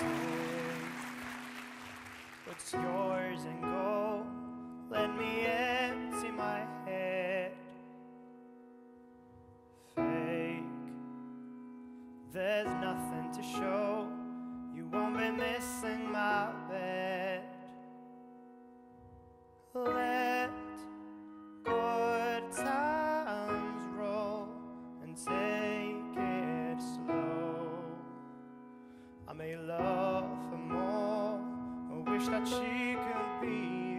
Take what's yours and go. Let me empty my head. Fake, there's nothing to show. I may love her more, I wish that she could be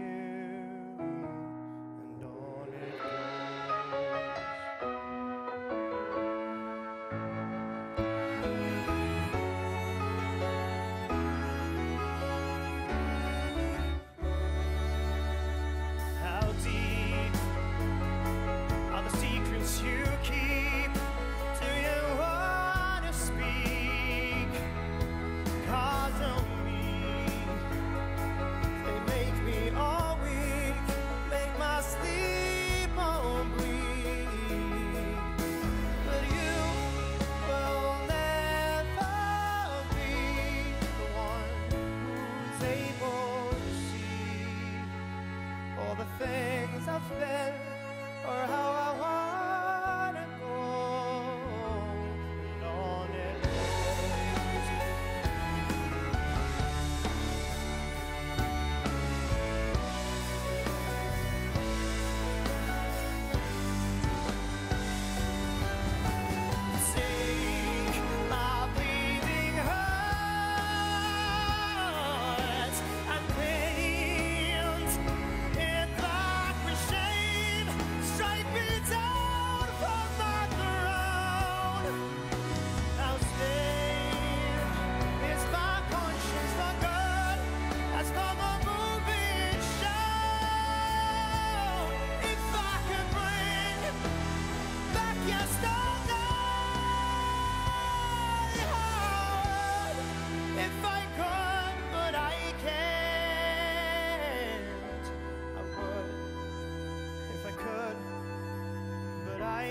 all the things I've been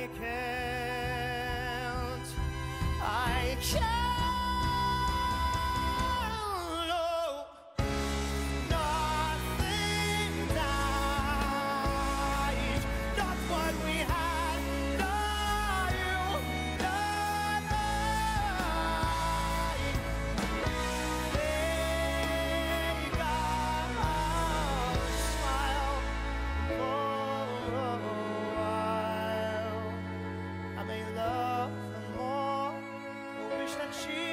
I can't. I can't. wish that she